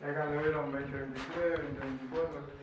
Ya cuando vieron 20, 23, 20, 24.